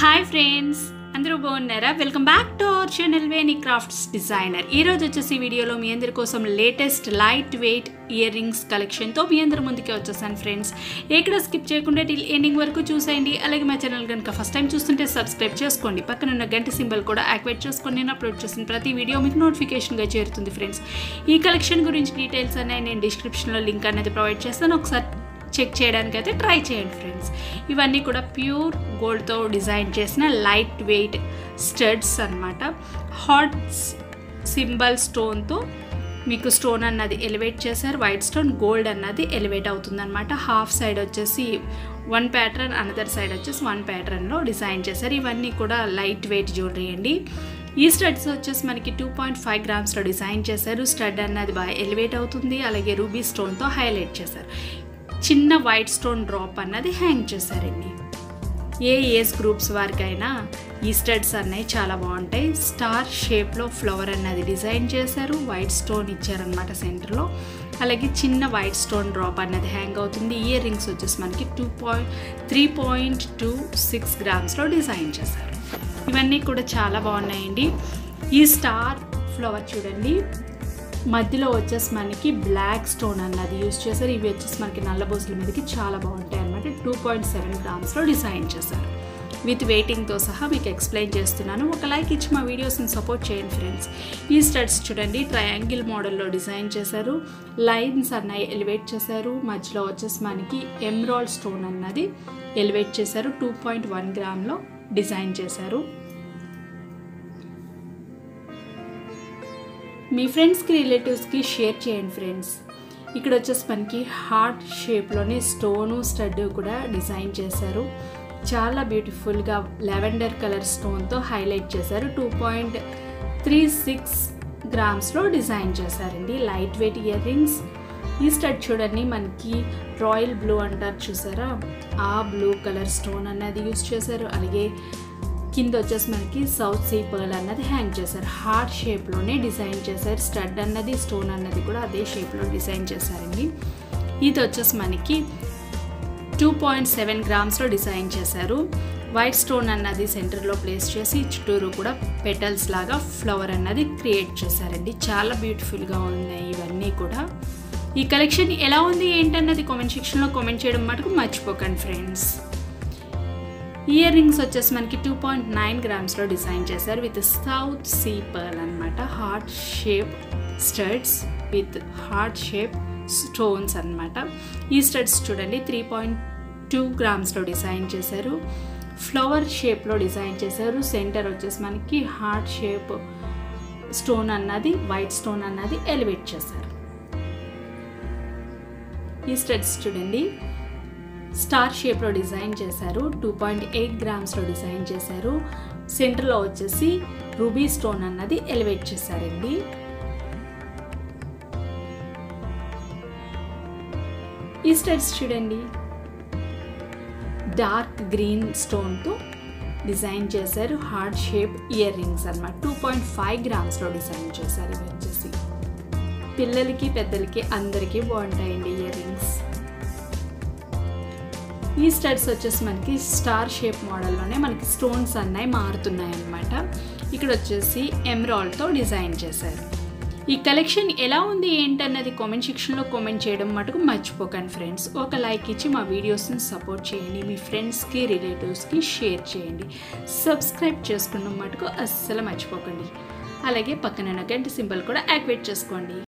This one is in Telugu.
హాయ్ ఫ్రెండ్స్ అందరూ బాగున్నారా? Welcome back to our channel Veni crafts designer ఈ రోజు వచ్చేసి వీడియోలో మీ అందరి కోసం latest light weight ear rings కలెక్షన్తో మీ అందరి ముందుకే వచ్చేసాను ఫ్రెండ్స్ ఎక్కడ స్కిప్ చేయకుండా టిల్ ఎండింగ్ వరకు చూసేయండి. అలాగే మా ఛానల్ కనుక ఫస్ట్ టైం చూస్తుంటే సబ్స్క్రైబ్ చేసుకోండి. పక్కన ఉన్న గంట సింబల్ కూడా యాక్టివేట్ చేసుకొని నేను అప్లోడ్ చేసిన ప్రతి వీడియో మీకు నోటిఫికేషన్గా చేరుతుంది ఫ్రెండ్స్ ఈ కలెక్షన్ గురించి డీటెయిల్స్ అనేవి నేను డిస్క్రిప్షన్లో లింక్ అనేది ప్రొవైడ్ చేస్తాను. ఒకసారి చెక్ చేయడానికి అయితే ట్రై చేయండి ఫ్రెండ్స్. ఇవన్నీ కూడా ప్యూర్ గోల్డ్తో డిజైన్ చేసిన లైట్ వెయిట్ స్టడ్స్ అనమాట హాట్ సింబల్ స్టోన్తో మీకు స్టోన్ అన్నది ఎలివేట్ చేశారు. వైట్ స్టోన్ గోల్డ్ అన్నది ఎలివేట్ అవుతుందన్నమాట. హాఫ్ సైడ్ వచ్చేసి వన్ ప్యాటర్న్ అనదర్ సైడ్ వచ్చేసి వన్ ప్యాటర్న్లో డిజైన్ చేశారు. ఇవన్నీ కూడా లైట్ వెయిట్ జ్యువెలరీ అండి. ఈ స్టడ్స్ వచ్చేసి మనకి టూ పాయింట్ ఫైవ్ గ్రామ్స్లో డిజైన్ చేశారు. స్టడ్ అన్నది బాగా ఎలివేట్ అవుతుంది. అలాగే రూబీ స్టోన్తో హైలైట్ చేశారు. చిన్న వైట్ స్టోన్ డ్రాప్ అన్నది హ్యాంగ్ చేశారండి. ఏ ఏజ్ గ్రూప్స్ వారికైనా ఈ స్టడ్స్ అన్నవి చాలా బాగుంటాయి. స్టార్ షేప్లో ఫ్లవర్ అన్నది డిజైన్ చేశారు. వైట్ స్టోన్ ఇచ్చారనమాట సెంటర్లో అలాగే చిన్న వైట్ స్టోన్ డ్రాప్ అన్నది హ్యాంగ్ అవుతుంది. ఇయర్ రింగ్స్ వచ్చేసి మనకి two point three point two six గ్రామ్స్లో design చేశారు. ఇవన్నీ కూడా చాలా బాగున్నాయండి. ఈ స్టార్ ఫ్లవర్ చూడండి. మధ్యలో వచ్చేసి మనకి బ్లాక్ స్టోన్ అన్నది యూజ్ చేశారు. ఇవి వచ్చేసి మనకి నల్ల నల్లబోసుల మీదకి చాలా బాగుంటాయి అనమాట టూ పాయింట్ సెవెన్ గ్రామ్స్లో డిజైన్ చేశారు. విత్ వెయిటింగ్తో సహా మీకు ఎక్స్ప్లెయిన్ చేస్తున్నాను. ఒక లైక్ ఇచ్చి మా వీడియోస్ని సపోర్ట్ చేయండి ఫ్రెండ్స్ ఈ స్టడ్స్ చూడండి ట్రయాంగిల్ మోడల్లో డిజైన్ చేశారు. లైన్స్ అన్నవి ఎలివేట్ చేశారు. మధ్యలో వచ్చేసి మనకి ఎమ్రాల్డ్ స్టోన్ అన్నది ఎలివేట్ చేశారు. టూ పాయింట్ వన్ గ్రామ్లో డిజైన్ చేశారు. మీ ఫ్రెండ్స్కి రిలేటివ్స్కి షేర్ చేయండి ఫ్రెండ్స్. ఇక్కడ వచ్చేసి మనకి హార్ట్ షేప్లోనే స్టోను స్టడ్ కూడా డిజైన్ చేశారు. చాలా బ్యూటిఫుల్గా లెవెండర్ కలర్ స్టోన్తో హైలైట్ చేశారు. టూ పాయింట్ త్రీ సిక్స్ గ్రామ్స్లో డిజైన్ చేశారండి. Lightweight earrings. ఈ స్టడ్ చూడండి మనకి రాయల్ బ్లూ అంటారు చూసారా? ఆ బ్లూ కలర్ స్టోన్ అన్నది యూస్ చేశారు. అలాగే కింద వచ్చేసి మనకి సౌత్ సీ పర్ల్ అన్నది హ్యాంగ్ చేశారు. హార్ట్ షేప్లోనే డిజైన్ చేశారు. స్టడ్ అన్నది స్టోన్ అన్నది కూడా అదే షేప్లో డిజైన్ చేశారండి. ఇది వచ్చేసి మనకి టూ పాయింట్ సెవెన్ గ్రామ్స్లో డిజైన్ చేశారు. వైట్ స్టోన్ అన్నది సెంటర్లో ప్లేస్ చేసి చుట్టూరు కూడా పెటల్స్ లాగా ఫ్లవర్ అన్నది క్రియేట్ చేశారండి. చాలా బ్యూటిఫుల్గా ఉన్నాయి ఇవన్నీ కూడా. ఈ కలెక్షన్ ఎలా ఉంది ఏంటన్నది కామెంట్ సెక్షన్లో కామెంట్ చేయడం మటుకు మర్చిపోకండి ఫ్రెండ్స్ ఇయర్ రింగ్స్ వచ్చేసి మనకి టూ పాయింట్ నైన్ గ్రామ్స్లో డిజైన్ చేశారు విత్ సౌత్ సీ పర్ల్ అనమాట heart shape studs with heart shape stones అనమాట ఈ స్టడ్స్ చూడండి త్రీ పాయింట్ టూ గ్రామ్స్లో డిజైన్ చేశారు. ఫ్లవర్ షేప్లో డిజైన్ చేశారు. సెంటర్ వచ్చేసి మనకి హార్ట్ షేప్ స్టోన్ అన్నది వైట్ స్టోన్ అన్నది ఎలివేట్ చేశారు. ఈ స్టడ్స్ చూడండి. స్టార్ షేప్లో డిజైన్ చేశారు. టూ పాయింట్ ఎయిట్ గ్రామ్స్లో డిజైన్ చేశారు. సెంటర్లో వచ్చేసి రూబీ స్టోన్ అన్నది ఎలివేట్ చేశారండి. ఈ స్టడ్స్ చూడండి. డార్క్ గ్రీన్ స్టోన్తో డిజైన్ చేశారు. హార్ట్ షేప్ ఇయర్ రింగ్స్ అనమాట టూ పాయింట్ ఫైవ్ గ్రామ్స్లో డిజైన్ చేశారు ఇవి వచ్చేసి. పిల్లలకి పెద్దలకి అందరికీ బాగుంటాయండి ఇయర్ రింగ్స్. ఈ స్టడ్స్ వచ్చేసి మనకి స్టార్ షేప్ మోడల్లోనే మనకి స్టోన్స్ అన్నవి మారుతున్నాయి అన్నమాట. ఇక్కడ వచ్చేసి ఎమ్రాల్తో డిజైన్ చేశారు. ఈ కలెక్షన్ ఎలా ఉంది ఏంటన్నది కామెంట్ సెక్షన్లో కామెంట్ చేయడం మటుకు మర్చిపోకండి ఫ్రెండ్స్. ఒక లైక్ ఇచ్చి మా వీడియోస్ని సపోర్ట్ చేయండి. మీ ఫ్రెండ్స్కి రిలేటివ్స్కి షేర్ చేయండి. సబ్స్క్రైబ్ చేసుకున్న మటుకు అస్సలు మర్చిపోకండి. అలాగే పక్కన గంట సింబల్ కూడా యాక్టివేట్ చేసుకోండి.